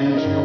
and